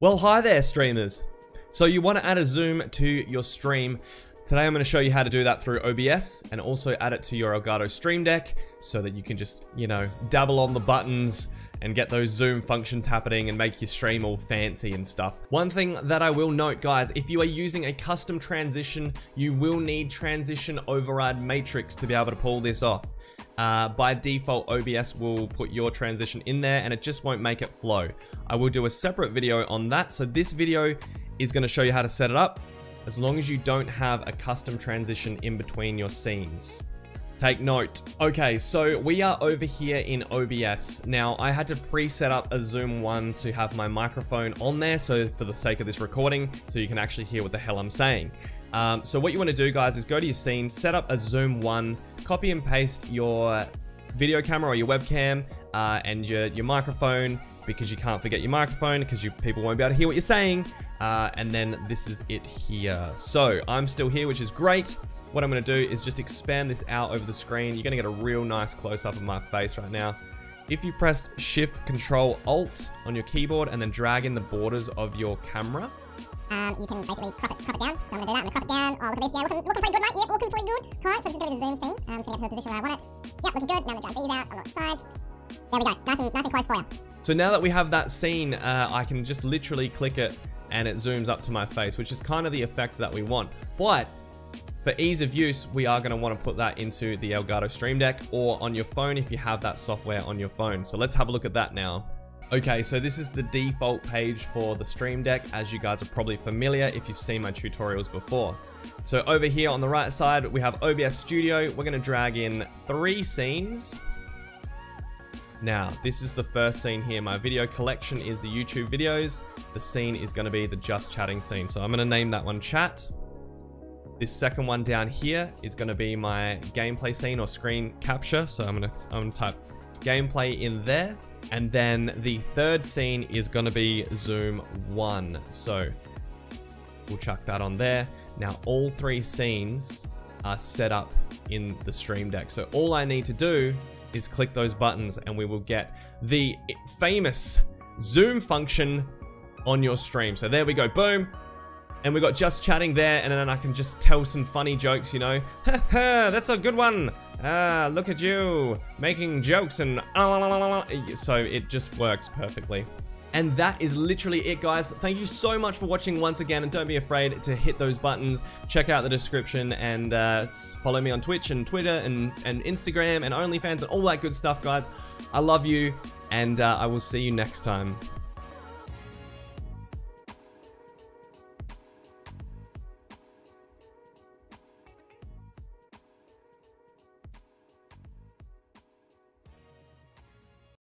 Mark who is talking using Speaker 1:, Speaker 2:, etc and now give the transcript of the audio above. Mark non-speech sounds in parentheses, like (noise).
Speaker 1: Well, hi there, streamers. So you want to add a zoom to your stream. Today I'm going to show you how to do that through OBS and also add it to your Elgato Stream Deck so that you can just, you know, dabble on the buttons and get those zoom functions happening and make your stream all fancy and stuff. One thing that I will note, guys, if you are using a custom transition, you will need transition override matrix to be able to pull this off. Uh, by default, OBS will put your transition in there and it just won't make it flow. I will do a separate video on that. So this video is going to show you how to set it up as long as you don't have a custom transition in between your scenes. Take note. Okay, so we are over here in OBS. Now, I had to pre-set up a Zoom 1 to have my microphone on there, so for the sake of this recording, so you can actually hear what the hell I'm saying. Um, so what you want to do, guys, is go to your scene, set up a Zoom 1, copy and paste your video camera or your webcam uh, and your, your microphone, because you can't forget your microphone, because you, people won't be able to hear what you're saying. Uh, and then this is it here. So I'm still here, which is great. What I'm going to do is just expand this out over the screen. You're going to get a real nice close-up of my face right now. If you press Shift, Control, Alt on your keyboard and then drag in the borders of your camera,
Speaker 2: um, you can basically crop it, crop it down. So I'm to do that. I'm to crop it down. Oh, look at this. Yeah, looking, looking pretty good, mate. Yep, looking pretty good. Alright, so to be the zoom scene. I'm just going to get to the position where I want it. Yep, looking good. Now I'm to drag these out on the sides. There we go. Nice and, nice and close for you.
Speaker 1: So now that we have that scene, uh, I can just literally click it and it zooms up to my face, which is kind of the effect that we want. But for ease of use, we are going to want to put that into the Elgato Stream Deck or on your phone if you have that software on your phone. So let's have a look at that now. Okay, so this is the default page for the Stream Deck, as you guys are probably familiar if you've seen my tutorials before. So over here on the right side, we have OBS Studio. We're going to drag in three scenes. Now, this is the first scene here. My video collection is the YouTube videos. The scene is going to be the just chatting scene. So I'm going to name that one chat. This second one down here is going to be my gameplay scene or screen capture. So I'm to, I'm to type gameplay in there. And then the third scene is going to be Zoom 1. So we'll chuck that on there. Now all three scenes are set up in the Stream Deck. So all I need to do is click those buttons and we will get the famous zoom function on your stream. So there we go, boom. And we got just chatting there and then I can just tell some funny jokes, you know. (laughs) That's a good one. Ah, look at you making jokes and so it just works perfectly. And that is literally it, guys. Thank you so much for watching once again, and don't be afraid to hit those buttons. Check out the description and uh, follow me on Twitch and Twitter and, and Instagram and OnlyFans and all that good stuff, guys. I love you, and uh, I will see you next time.